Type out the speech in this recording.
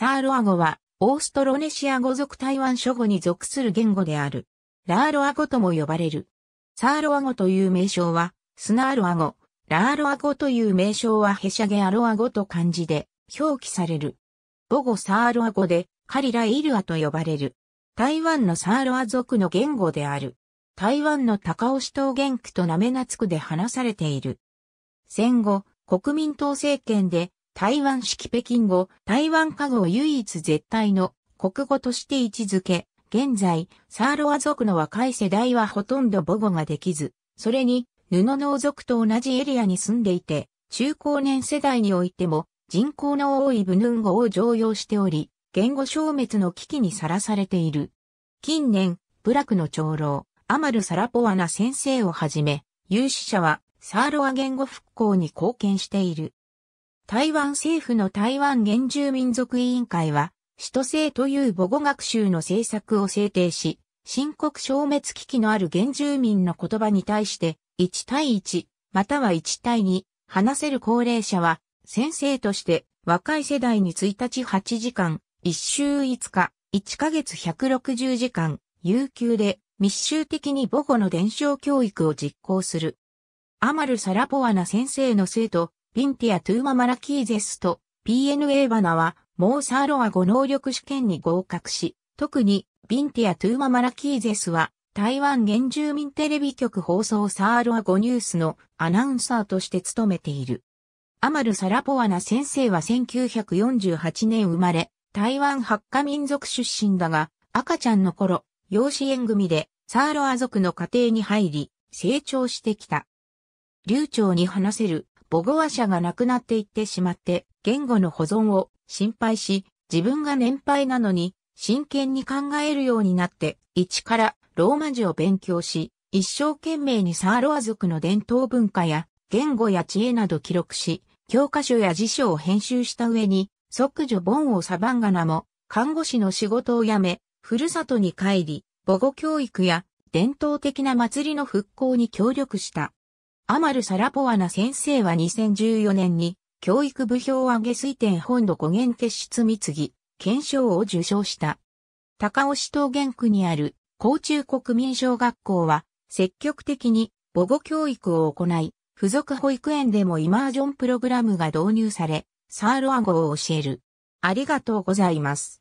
サーロア語は、オーストロネシア語族台湾諸語に属する言語である。ラーロア語とも呼ばれる。サーロア語という名称は、スナーロア語、ラーロア語という名称はヘシャゲアロア語と漢字で表記される。母語サーロア語でカリライルアと呼ばれる。台湾のサーロア族の言語である。台湾の高尾市島元区とナメナツ区で話されている。戦後、国民党政権で台湾式北京語、台湾化語を唯一絶対の国語として位置づけ、現在、サーロア族の若い世代はほとんど母語ができず、それに布農族と同じエリアに住んでいて、中高年世代においても人口の多いブヌン語を常用しており、言語消滅の危機にさらされている。近年、部落の長老、アマル・サラポワナ先生をはじめ、有志者はサーロア言語復興に貢献している。台湾政府の台湾原住民族委員会は、首都制という母語学習の政策を制定し、深刻消滅危機のある原住民の言葉に対して、1対1、または1対2、話せる高齢者は、先生として若い世代に1日8時間、1週5日、1ヶ月160時間、有給で密集的に母語の伝承教育を実行する。アマル・サラポワナ先生の生徒、ピンティア・トゥーマ・マラキーゼスと PNA バナは、モーサーロア語能力試験に合格し、特にビンティア・トゥーマ・マラキーゼスは、台湾原住民テレビ局放送サーロア語ニュースのアナウンサーとして務めている。アマル・サラポワナ先生は1948年生まれ、台湾ハッカ民族出身だが、赤ちゃんの頃、養子縁組でサーロア族の家庭に入り、成長してきた。流暢に話せる母語話者が亡くなっていってしまって、言語の保存を心配し、自分が年配なのに真剣に考えるようになって、一からローマ字を勉強し、一生懸命にサーロア族の伝統文化や言語や知恵など記録し、教科書や辞書を編集した上に、即女ボンをサバンガナも、看護師の仕事を辞め、ふるさとに帰り、母語教育や伝統的な祭りの復興に協力した。アマル・サラポワナ先生は2014年に教育部表上げ推定本土語源結出密議、検証を受賞した。高尾市東元区にある高中国民小学校は積極的に母語教育を行い、付属保育園でもイマージョンプログラムが導入され、サーロア語を教える。ありがとうございます。